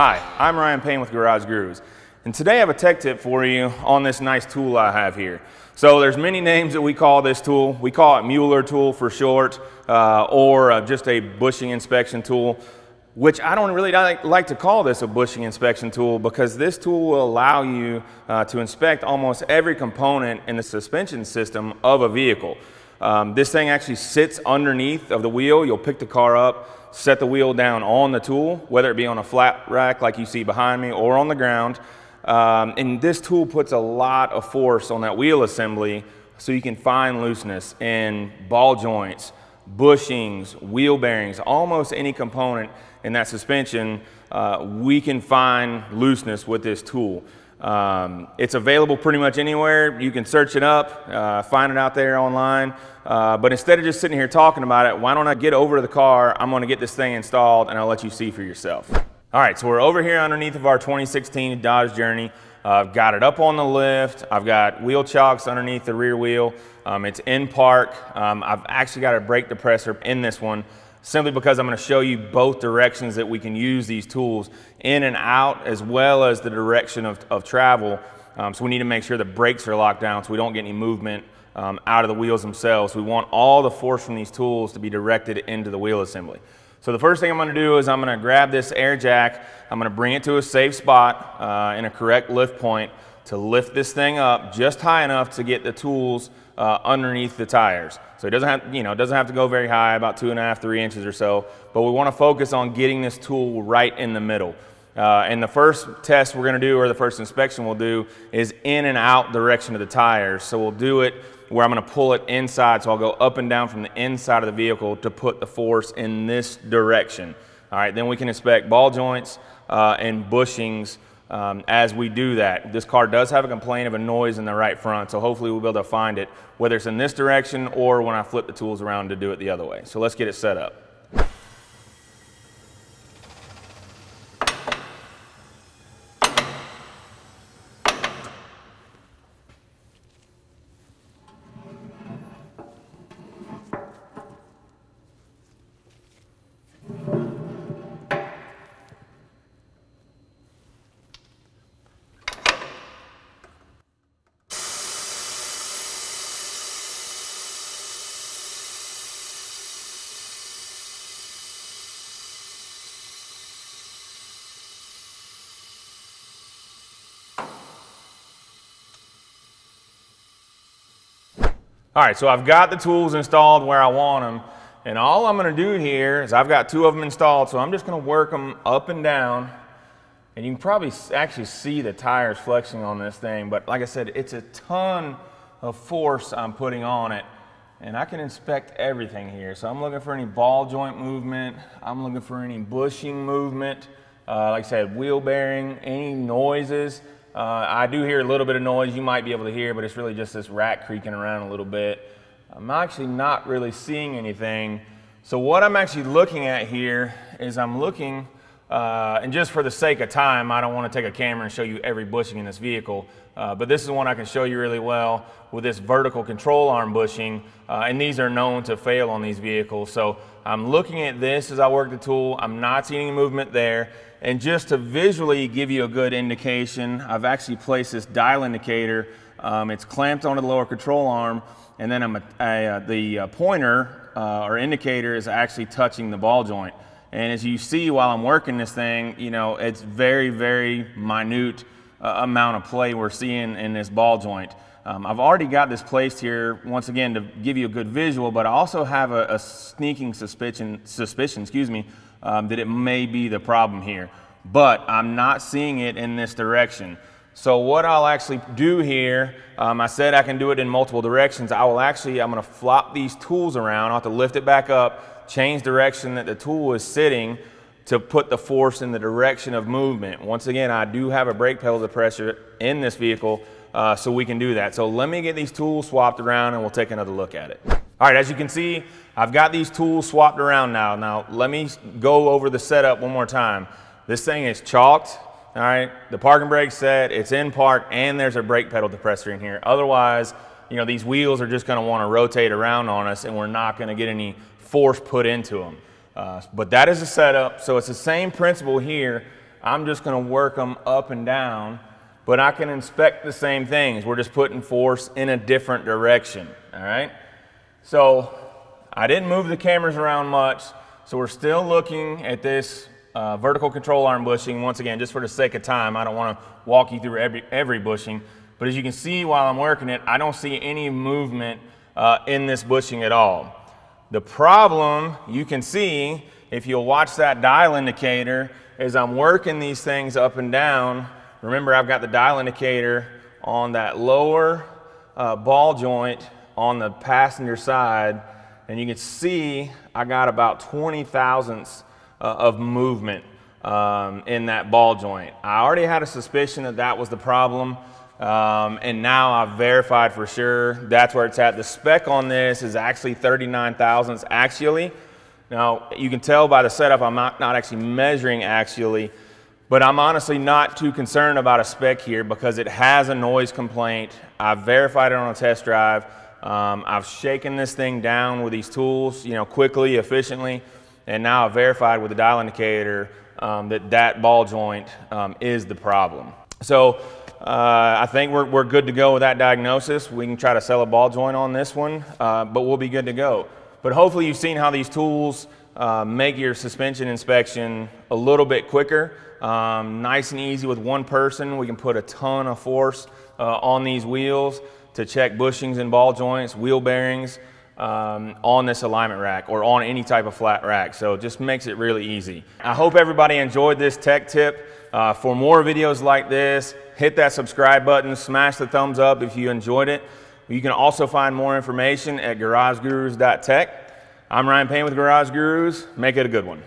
Hi, I'm Ryan Payne with Garage Gurus, and today I have a tech tip for you on this nice tool I have here. So there's many names that we call this tool. We call it Mueller tool for short, uh, or uh, just a bushing inspection tool, which I don't really like, like, to call this a bushing inspection tool because this tool will allow you uh, to inspect almost every component in the suspension system of a vehicle. Um, this thing actually sits underneath of the wheel. You'll pick the car up, set the wheel down on the tool, whether it be on a flat rack like you see behind me or on the ground. Um, and this tool puts a lot of force on that wheel assembly so you can find looseness in ball joints, bushings, wheel bearings, almost any component in that suspension, uh, we can find looseness with this tool. Um, it's available pretty much anywhere. You can search it up, uh, find it out there online. Uh, but instead of just sitting here talking about it, why don't I get over to the car? I'm going to get this thing installed and I'll let you see for yourself. All right, so we're over here underneath of our 2016 Dodge Journey. Uh, I've got it up on the lift. I've got wheel chocks underneath the rear wheel. Um, it's in park. Um, I've actually got a brake depressor in this one simply because I'm going to show you both directions that we can use these tools in and out as well as the direction of, of travel. Um, so we need to make sure the brakes are locked down so we don't get any movement um, out of the wheels themselves. We want all the force from these tools to be directed into the wheel assembly. So the first thing I'm going to do is I'm going to grab this air jack, I'm going to bring it to a safe spot uh, in a correct lift point to lift this thing up just high enough to get the tools uh, underneath the tires. So it doesn't have, you know, doesn't have to go very high, about two and a half, three inches or so, but we want to focus on getting this tool right in the middle. Uh, and the first test we're going to do, or the first inspection we'll do, is in and out direction of the tires. So we'll do it where I'm going to pull it inside. So I'll go up and down from the inside of the vehicle to put the force in this direction. All right, then we can inspect ball joints uh, and bushings um, as we do that. This car does have a complaint of a noise in the right front, so hopefully we'll be able to find it, whether it's in this direction or when I flip the tools around to do it the other way. So let's get it set up. All right, so I've got the tools installed where I want them. And all I'm gonna do here is I've got two of them installed, so I'm just gonna work them up and down. And you can probably actually see the tires flexing on this thing, but like I said, it's a ton of force I'm putting on it. And I can inspect everything here. So I'm looking for any ball joint movement. I'm looking for any bushing movement. Uh, like I said, wheel bearing, any noises. Uh, I do hear a little bit of noise you might be able to hear, but it's really just this rack creaking around a little bit. I'm actually not really seeing anything. So what I'm actually looking at here is I'm looking, uh, and just for the sake of time, I don't want to take a camera and show you every bushing in this vehicle, uh, but this is one I can show you really well with this vertical control arm bushing, uh, and these are known to fail on these vehicles. So I'm looking at this as I work the tool. I'm not seeing any movement there. And just to visually give you a good indication, I've actually placed this dial indicator. Um, it's clamped onto the lower control arm, and then a, uh, the uh, pointer uh, or indicator is actually touching the ball joint. And as you see while I'm working this thing, you know, it's very, very minute uh, amount of play we're seeing in this ball joint. Um, I've already got this placed here, once again, to give you a good visual, but I also have a, a sneaking suspicion, suspicion excuse me, um, that it may be the problem here. But I'm not seeing it in this direction. So what I'll actually do here, um, I said I can do it in multiple directions. I will actually, I'm gonna flop these tools around. I'll have to lift it back up, change direction that the tool is sitting to put the force in the direction of movement. Once again, I do have a brake pedal depressor in this vehicle, uh, so we can do that. So let me get these tools swapped around and we'll take another look at it. All right, as you can see, I've got these tools swapped around now. Now, let me go over the setup one more time. This thing is chalked, all right? The parking brake set, it's in park, and there's a brake pedal depressor in here. Otherwise, you know, these wheels are just gonna wanna rotate around on us and we're not gonna get any force put into them. Uh, but that is the setup, so it's the same principle here. I'm just gonna work them up and down, but I can inspect the same things. We're just putting force in a different direction, all right? So I didn't move the cameras around much, so we're still looking at this uh, vertical control arm bushing. Once again, just for the sake of time, I don't wanna walk you through every, every bushing, but as you can see while I'm working it, I don't see any movement uh, in this bushing at all. The problem you can see if you'll watch that dial indicator as I'm working these things up and down. Remember I've got the dial indicator on that lower uh, ball joint on the passenger side and you can see I got about 20 thousandths uh, of movement um, in that ball joint. I already had a suspicion that that was the problem. Um, and now I've verified for sure that's where it's at. The spec on this is actually 39 thousandths axially. Now you can tell by the setup I'm not, not actually measuring axially, but I'm honestly not too concerned about a spec here because it has a noise complaint. I've verified it on a test drive. Um, I've shaken this thing down with these tools, you know, quickly, efficiently, and now I've verified with the dial indicator um, that that ball joint um, is the problem. So uh, I think we're, we're good to go with that diagnosis. We can try to sell a ball joint on this one, uh, but we'll be good to go. But hopefully you've seen how these tools uh, make your suspension inspection a little bit quicker. Um, nice and easy with one person. We can put a ton of force uh, on these wheels to check bushings and ball joints, wheel bearings um, on this alignment rack or on any type of flat rack. So it just makes it really easy. I hope everybody enjoyed this tech tip. Uh, for more videos like this, hit that subscribe button, smash the thumbs up if you enjoyed it. You can also find more information at garagegurus.tech. I'm Ryan Payne with Garage Gurus. Make it a good one.